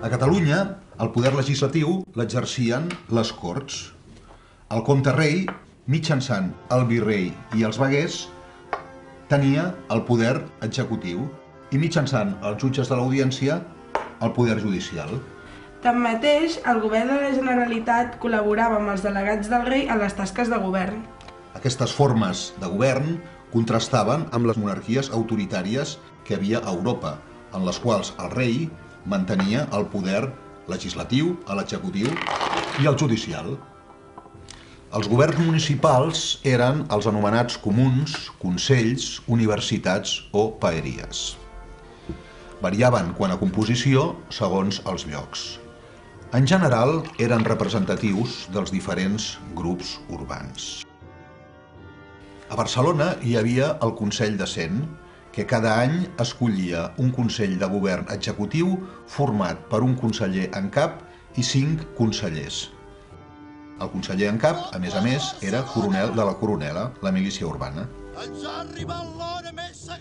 A Catalunya, el poder legislatiu l'exercien les Corts. El comte rei, mitjançant el virrei i els veguers, tenia el poder executiu i mitjançant els jutges de l'audiència el poder judicial. Tanmateix, el govern de la Generalitat col·laborava amb els delegats del rei a les tasques de govern. Aquestes formes de govern contrastaven amb les monarquies autoritàries que havia a Europa, en les quals el rei mantenia el poder legislatiu, l'executiu i el judicial. Els governs municipals eren els anomenats comuns, consells, universitats o paeries. Variaven quant a composició segons els llocs. En general, eren representatius dels diferents grups urbans. A Barcelona hi havia el Consell de Cent, que cada any escollia un Consell de Govern executiu format per un conseller en cap i cinc consellers. El conseller en cap, a més a més, era coronel de la Coronela, la milícia urbana. Ens ha arribat l'hora més sagrada.